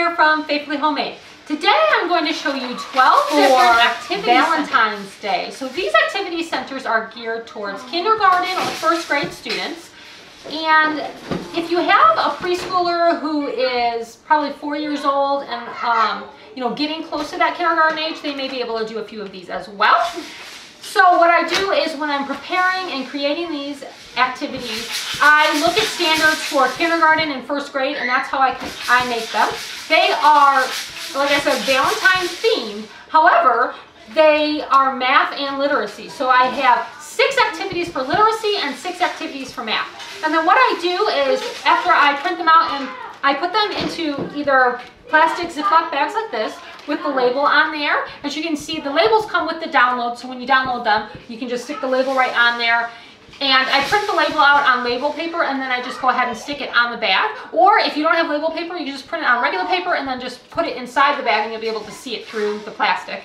here from Faithfully Homemade. Today I'm going to show you 12 different activity Valentine's centers. Day. So these activity centers are geared towards kindergarten or first grade students. And if you have a preschooler who is probably four years old and um, you know getting close to that kindergarten age, they may be able to do a few of these as well. So what I do is when I'm preparing and creating these activities, I look at standards for kindergarten and first grade, and that's how I, I make them. They are, like I said, Valentine themed. However, they are math and literacy. So I have six activities for literacy and six activities for math. And then what I do is after I print them out and I put them into either plastic Ziploc bags like this with the label on there. As you can see, the labels come with the download, so when you download them, you can just stick the label right on there. And I print the label out on label paper and then I just go ahead and stick it on the bag. Or if you don't have label paper, you just print it on regular paper and then just put it inside the bag and you'll be able to see it through the plastic.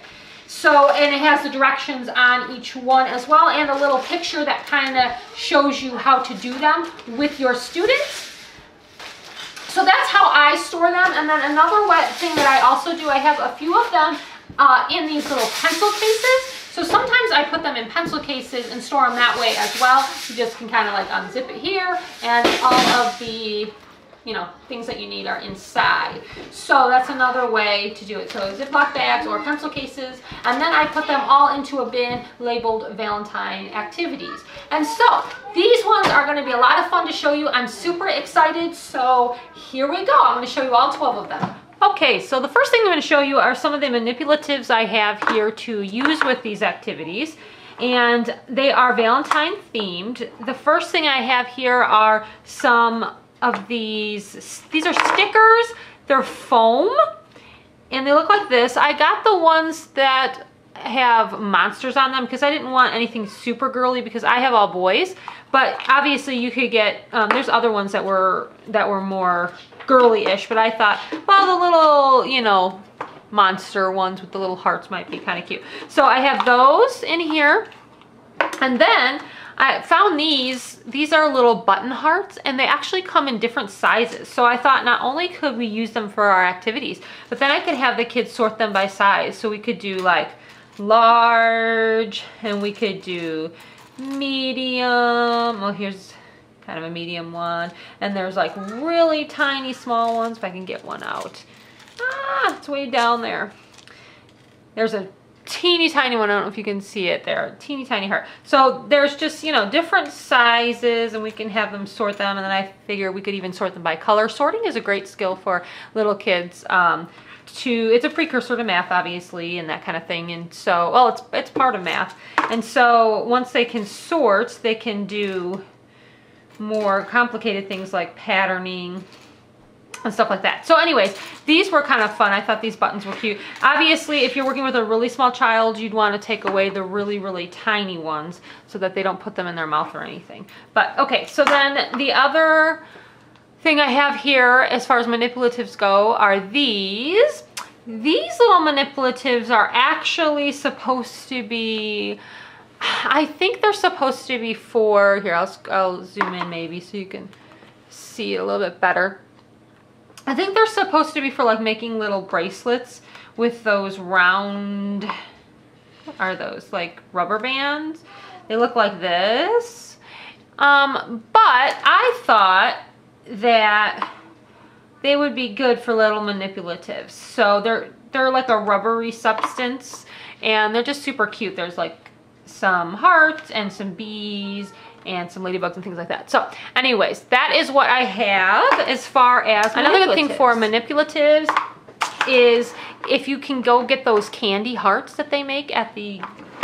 So, and it has the directions on each one as well and a little picture that kind of shows you how to do them with your students. How I store them. And then another wet thing that I also do, I have a few of them uh, in these little pencil cases. So sometimes I put them in pencil cases and store them that way as well. You just can kind of like unzip it here and all of the you know, things that you need are inside. So that's another way to do it. So Ziploc bags or pencil cases, and then I put them all into a bin labeled Valentine activities. And so these ones are gonna be a lot of fun to show you. I'm super excited, so here we go. I'm gonna show you all 12 of them. Okay, so the first thing I'm gonna show you are some of the manipulatives I have here to use with these activities and they are Valentine themed. The first thing I have here are some of these. These are stickers. They're foam and they look like this. I got the ones that have monsters on them because I didn't want anything super girly because I have all boys. But obviously you could get, um, there's other ones that were, that were more girly-ish. But I thought, well, the little, you know, monster ones with the little hearts might be kind of cute. So I have those in here. And then I found these, these are little button hearts and they actually come in different sizes. So I thought not only could we use them for our activities, but then I could have the kids sort them by size. So we could do like large and we could do medium. Well, here's kind of a medium one. And there's like really tiny small ones if I can get one out. Ah, it's way down there. There's a teeny tiny one. I don't know if you can see it there. Teeny tiny heart. So there's just, you know, different sizes and we can have them sort them. And then I figure we could even sort them by color. Sorting is a great skill for little kids. Um, to it's a precursor to math obviously and that kind of thing and so well it's it's part of math and so once they can sort they can do more complicated things like patterning and stuff like that. So anyways, these were kind of fun. I thought these buttons were cute. Obviously, if you're working with a really small child, you'd want to take away the really, really tiny ones so that they don't put them in their mouth or anything. But okay, so then the other thing I have here as far as manipulatives go are these. These little manipulatives are actually supposed to be, I think they're supposed to be for, here, I'll, I'll zoom in maybe so you can see a little bit better. I think they're supposed to be for like making little bracelets with those round, are those, like rubber bands? They look like this. Um, but I thought that they would be good for little manipulatives. So they're, they're like a rubbery substance and they're just super cute. There's like some hearts and some bees and some ladybugs and things like that. So anyways, that is what I have as far as another good thing for manipulatives is if you can go get those candy hearts that they make at the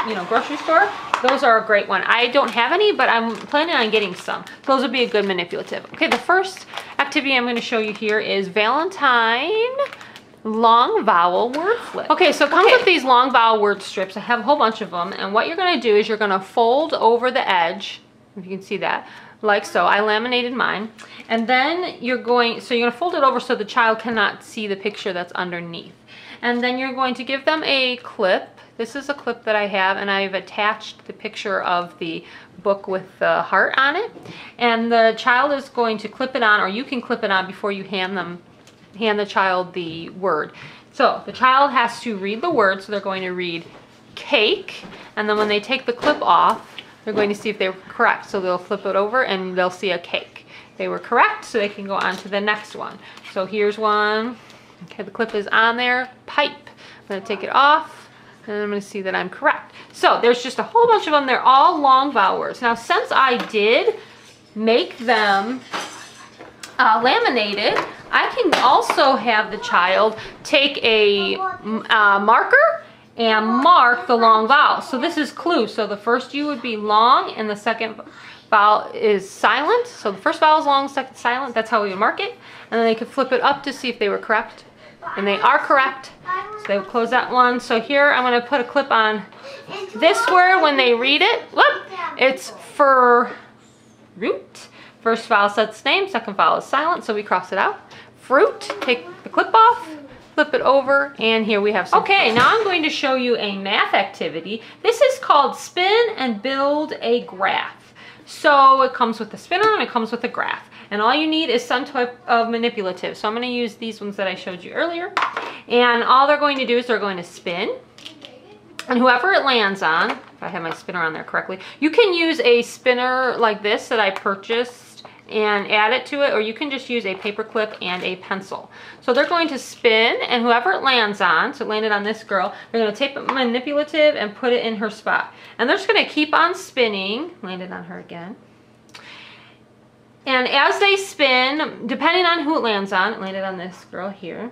you know grocery store those are a great one i don't have any but i'm planning on getting some those would be a good manipulative okay the first activity i'm going to show you here is valentine long vowel word flip. Okay, so it comes okay. with these long vowel word strips. I have a whole bunch of them. And what you're gonna do is you're gonna fold over the edge if you can see that, like so. I laminated mine. And then you're going, so you're gonna fold it over so the child cannot see the picture that's underneath. And then you're going to give them a clip. This is a clip that I have and I've attached the picture of the book with the heart on it. And the child is going to clip it on or you can clip it on before you hand them hand the child the word. So the child has to read the word, so they're going to read cake, and then when they take the clip off, they're going to see if they were correct. So they'll flip it over and they'll see a cake. They were correct, so they can go on to the next one. So here's one. Okay, the clip is on there. Pipe. I'm going to take it off, and I'm going to see that I'm correct. So there's just a whole bunch of them. They're all long vowel words. Now, since I did make them uh, laminated, I can also have the child take a uh, marker and mark the long vowel. So this is clue. So the first U would be long and the second vowel is silent. So the first vowel is long, second silent. That's how we would mark it. And then they could flip it up to see if they were correct. And they are correct. So they would close that one. So here I'm going to put a clip on this word when they read it. Whoop! It's for root. First vowel sets name, second vowel is silent, so we cross it out. Fruit, take the clip off, flip it over, and here we have some. Okay, now I'm going to show you a math activity. This is called spin and build a graph. So it comes with a spinner and it comes with a graph. And all you need is some type of manipulative. So I'm going to use these ones that I showed you earlier. And all they're going to do is they're going to spin. And whoever it lands on, if I have my spinner on there correctly, you can use a spinner like this that I purchased and add it to it, or you can just use a paper clip and a pencil. So they're going to spin, and whoever it lands on, so it landed on this girl, they're going to tape it manipulative and put it in her spot. And they're just going to keep on spinning, landed on her again. And as they spin, depending on who it lands on, it landed on this girl here,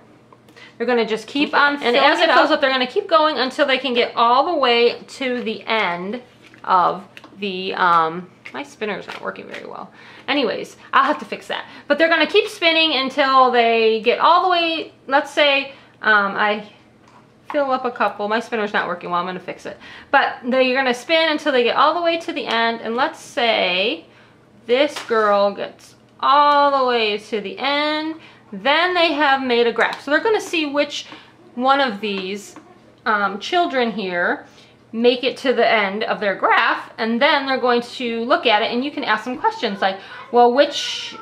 they're going to just keep on And as it, fills up, they're going to keep going until they can get all the way to the end of the, um, my spinner's not working very well. Anyways, I'll have to fix that. But they're gonna keep spinning until they get all the way, let's say um, I fill up a couple. My spinner's not working well, I'm gonna fix it. But they're gonna spin until they get all the way to the end. And let's say this girl gets all the way to the end. Then they have made a graph. So they're gonna see which one of these um, children here make it to the end of their graph and then they're going to look at it and you can ask them questions like well which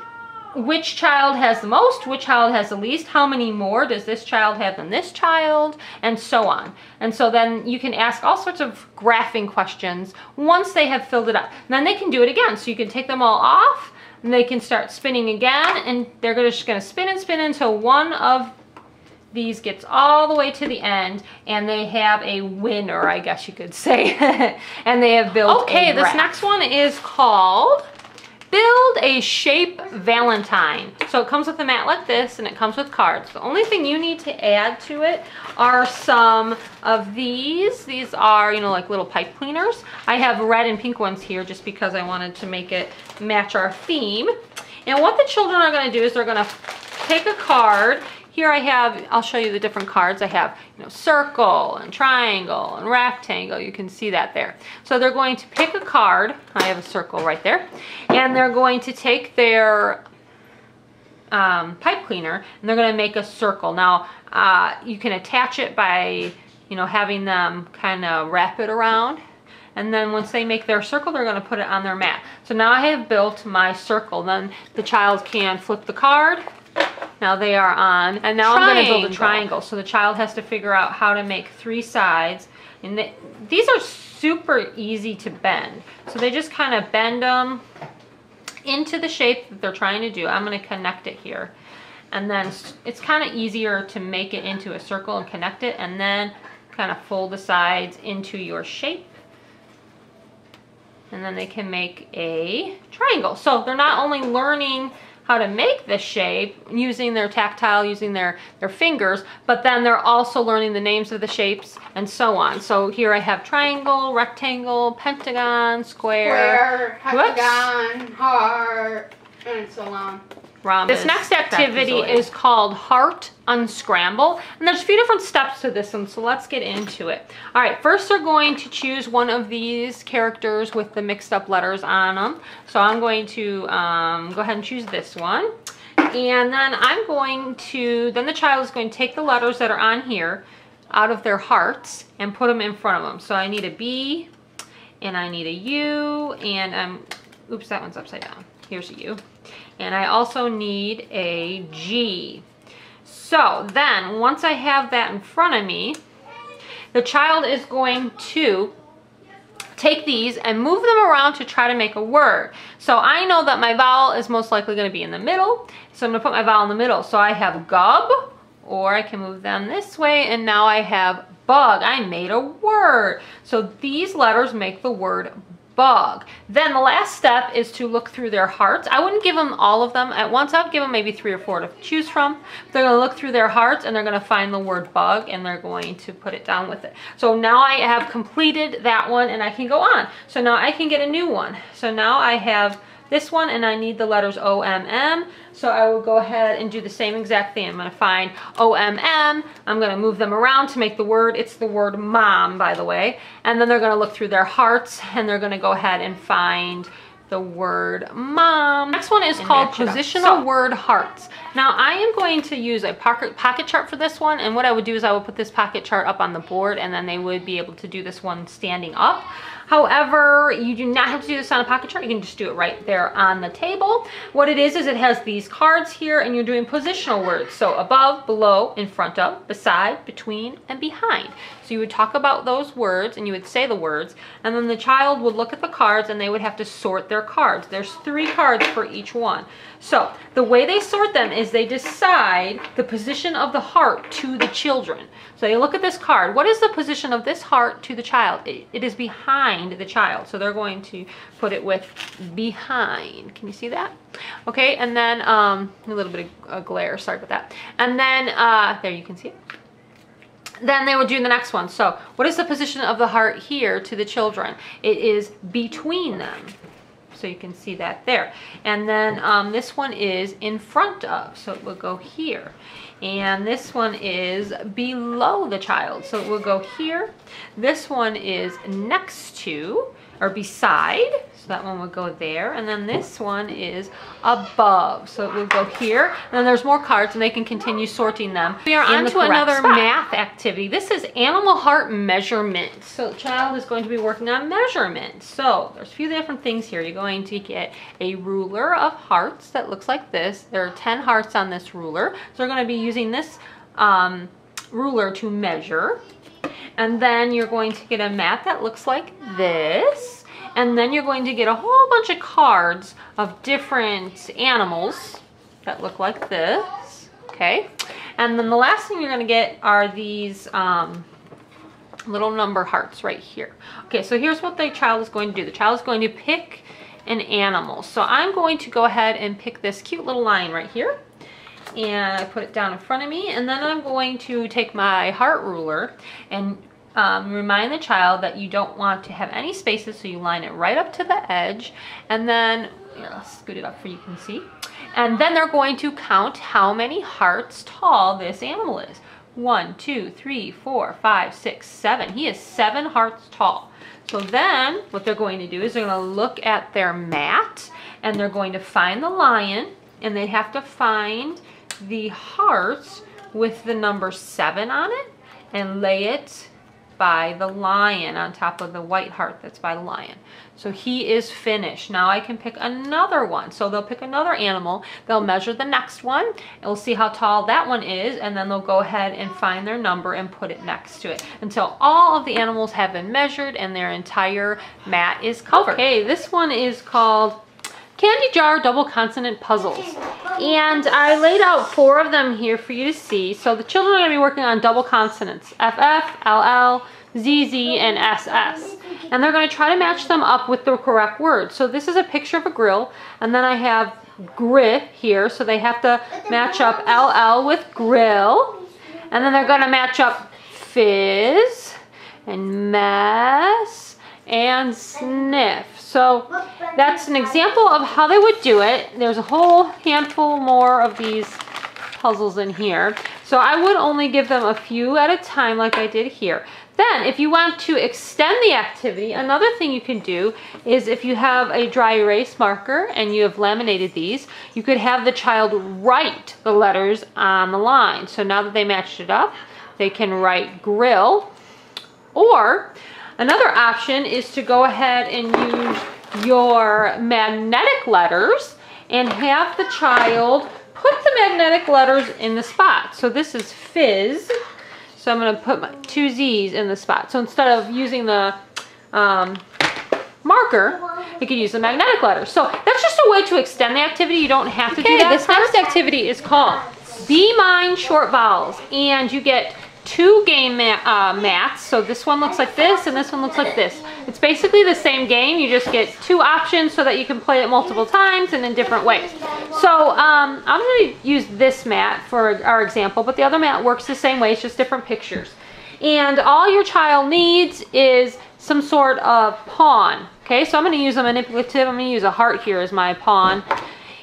which child has the most? Which child has the least? How many more does this child have than this child? and so on. And so then you can ask all sorts of graphing questions once they have filled it up. And then they can do it again. So you can take them all off and they can start spinning again and they're just going to spin and spin until one of these gets all the way to the end and they have a winner, I guess you could say. and they have built Okay, this next one is called Build a Shape Valentine. So it comes with a mat like this and it comes with cards. The only thing you need to add to it are some of these. These are, you know, like little pipe cleaners. I have red and pink ones here just because I wanted to make it match our theme. And what the children are gonna do is they're gonna take a card here I have, I'll show you the different cards. I have, you know, circle and triangle and rectangle. You can see that there. So they're going to pick a card. I have a circle right there. And they're going to take their um, pipe cleaner and they're going to make a circle. Now, uh, you can attach it by, you know, having them kind of wrap it around and then once they make their circle they're going to put it on their mat so now I have built my circle then the child can flip the card now they are on, and now triangle. I'm going to build a triangle. So the child has to figure out how to make three sides. And they, these are super easy to bend. So they just kind of bend them into the shape that they're trying to do. I'm going to connect it here. And then it's kind of easier to make it into a circle and connect it and then kind of fold the sides into your shape. And then they can make a triangle. So they're not only learning how to make the shape using their tactile, using their, their fingers, but then they're also learning the names of the shapes and so on. So here I have triangle, rectangle, pentagon, square, square hexagon, heart, and so on. This next activity is called Heart Unscramble. And there's a few different steps to this one, so let's get into it. All right, first they're going to choose one of these characters with the mixed up letters on them. So I'm going to um, go ahead and choose this one. And then I'm going to, then the child is going to take the letters that are on here out of their hearts and put them in front of them. So I need a B and I need a U and I'm, oops, that one's upside down. Here's a U. And I also need a G. So then once I have that in front of me, the child is going to take these and move them around to try to make a word. So I know that my vowel is most likely going to be in the middle. So I'm going to put my vowel in the middle. So I have gub, or I can move them this way, and now I have bug. I made a word. So these letters make the word bug. Then the last step is to look through their hearts. I wouldn't give them all of them at once. I'd give them maybe three or four to choose from. They're to look through their hearts and they're going to find the word bug and they're going to put it down with it. So now I have completed that one and I can go on. So now I can get a new one. So now I have this one and I need the letters O-M-M. So I will go ahead and do the same exact thing. I'm gonna find O-M-M. I'm gonna move them around to make the word. It's the word mom, by the way. And then they're gonna look through their hearts and they're gonna go ahead and find the word mom. Next one is called positional so, word hearts. Now I am going to use a pocket, pocket chart for this one and what I would do is I would put this pocket chart up on the board and then they would be able to do this one standing up. However, you do not have to do this on a pocket chart. You can just do it right there on the table. What it is, is it has these cards here and you're doing positional words. So above, below, in front of, beside, between, and behind. So you would talk about those words and you would say the words and then the child would look at the cards and they would have to sort their cards. There's three cards for each one. So the way they sort them is they decide the position of the heart to the children. So they look at this card. What is the position of this heart to the child? it, it is behind the child. So they're going to put it with behind. Can you see that? Okay, and then um, a little bit of uh, glare. Sorry about that. And then uh, there you can see it then they will do the next one. So what is the position of the heart here to the children? It is between them. So you can see that there. And then um, this one is in front of, so it will go here. And this one is below the child, so it will go here. This one is next to, or beside, So that one would go there. And then this one is above. So it would go here. And then there's more cards and they can continue sorting them. We are on to another spot. math activity. This is animal heart measurement. So the child is going to be working on measurement. So there's a few different things here. You're going to get a ruler of hearts that looks like this. There are 10 hearts on this ruler. So they're going to be using this um, ruler to measure. And then you're going to get a mat that looks like this and then you're going to get a whole bunch of cards of different animals that look like this, okay? And then the last thing you're gonna get are these um, little number hearts right here. Okay, so here's what the child is going to do. The child is going to pick an animal. So I'm going to go ahead and pick this cute little lion right here and I put it down in front of me and then I'm going to take my heart ruler and um, remind the child that you don't want to have any spaces, so you line it right up to the edge, and then, here, I'll scoot it up for you can see. And then they're going to count how many hearts tall this animal is. One, two, three, four, five, six, seven. He is seven hearts tall. So then what they're going to do is they're going to look at their mat and they're going to find the lion and they have to find the heart with the number seven on it and lay it by the lion on top of the white heart that's by the lion. So he is finished. Now I can pick another one. So they'll pick another animal. They'll measure the next one. We'll see how tall that one is. And then they'll go ahead and find their number and put it next to it until all of the animals have been measured and their entire mat is covered. Okay, this one is called candy jar double consonant puzzles. And I laid out four of them here for you to see. So the children are going to be working on double consonants. FF, LL, ZZ, and SS. And they're going to try to match them up with the correct word. So this is a picture of a grill. And then I have grit here. So they have to match up LL with grill. And then they're going to match up fizz and mess and sniff. So that's an example of how they would do it. There's a whole handful more of these puzzles in here. So I would only give them a few at a time like I did here. Then if you want to extend the activity, another thing you can do is if you have a dry erase marker and you have laminated these, you could have the child write the letters on the line. So now that they matched it up, they can write grill or Another option is to go ahead and use your magnetic letters and have the child put the magnetic letters in the spot. So this is fizz. So I'm going to put my two Z's in the spot. So instead of using the um, marker, you could use the magnetic letters. So that's just a way to extend the activity. You don't have to okay, do that. This next activity is called Be Mine Short Vowels. And you get two game mat, uh, mats. So this one looks like this and this one looks like this. It's basically the same game. You just get two options so that you can play it multiple times and in different ways. So um, I'm going to use this mat for our example, but the other mat works the same way. It's just different pictures. And all your child needs is some sort of pawn. Okay, so I'm going to use a manipulative. I'm going to use a heart here as my pawn.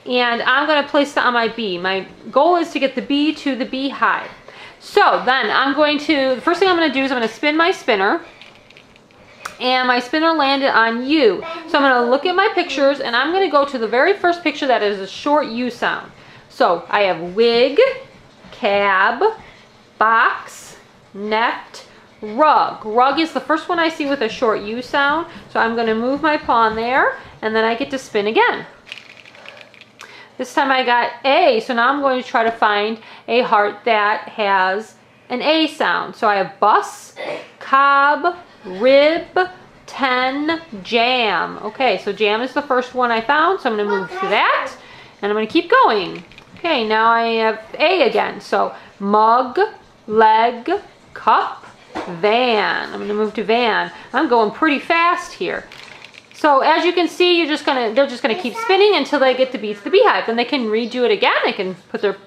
And I'm going to place that on my bee. My goal is to get the bee to the beehive. So then I'm going to, the first thing I'm going to do is I'm going to spin my spinner. And my spinner landed on you. So I'm going to look at my pictures and I'm going to go to the very first picture that is a short U sound. So I have wig, cab, box, net, rug. Rug is the first one I see with a short U sound. So I'm going to move my pawn there and then I get to spin again. This time I got A, so now I'm going to try to find a heart that has an A sound. So I have bus, cob, rib, 10, jam. Okay, so jam is the first one I found, so I'm going to move to that, and I'm going to keep going. Okay, now I have A again. So mug, leg, cup, van. I'm going to move to van. I'm going pretty fast here. So as you can see, you're just gonna they're just gonna keep spinning until they get to beat the beehive. Then they can redo it again. They can put their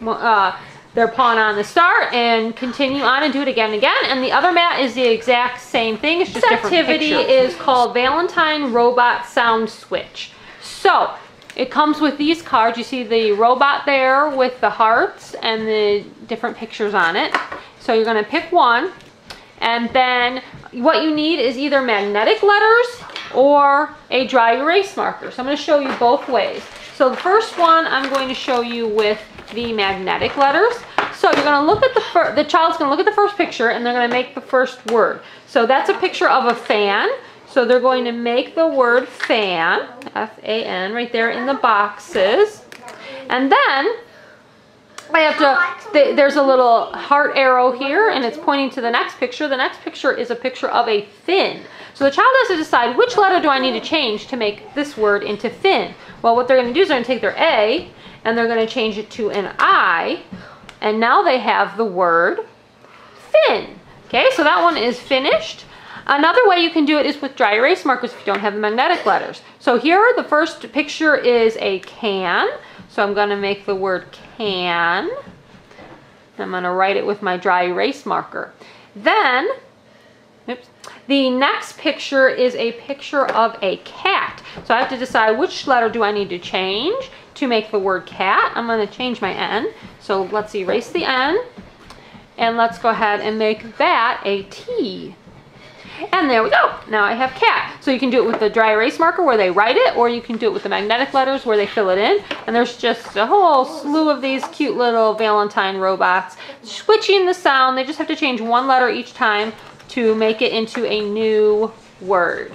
uh, their pawn on the start and continue on and do it again and again. And the other mat is the exact same thing. It's just this activity picture. is called Valentine Robot Sound Switch. So it comes with these cards. You see the robot there with the hearts and the different pictures on it. So you're gonna pick one and then what you need is either magnetic letters or a dry erase marker. So I'm going to show you both ways. So the first one I'm going to show you with the magnetic letters. So you're going to look at the the child's going to look at the first picture and they're going to make the first word. So that's a picture of a fan. So they're going to make the word fan, F-A-N, right there in the boxes. And then I have to, th there's a little heart arrow here and it's pointing to the next picture. The next picture is a picture of a fin. So the child has to decide which letter do I need to change to make this word into fin. Well, what they're going to do is they're going to take their A and they're going to change it to an I. And now they have the word fin. Okay, so that one is finished. Another way you can do it is with dry erase markers if you don't have the magnetic letters. So here the first picture is a can. So I'm going to make the word can. I'm going to write it with my dry erase marker. Then, oops, the next picture is a picture of a cat. So I have to decide which letter do I need to change to make the word cat. I'm going to change my N. So let's erase the N. And let's go ahead and make that a T. And there we go. Now I have cat. So you can do it with the dry erase marker where they write it, or you can do it with the magnetic letters where they fill it in. And there's just a whole slew of these cute little Valentine robots. Switching the sound, they just have to change one letter each time to make it into a new word.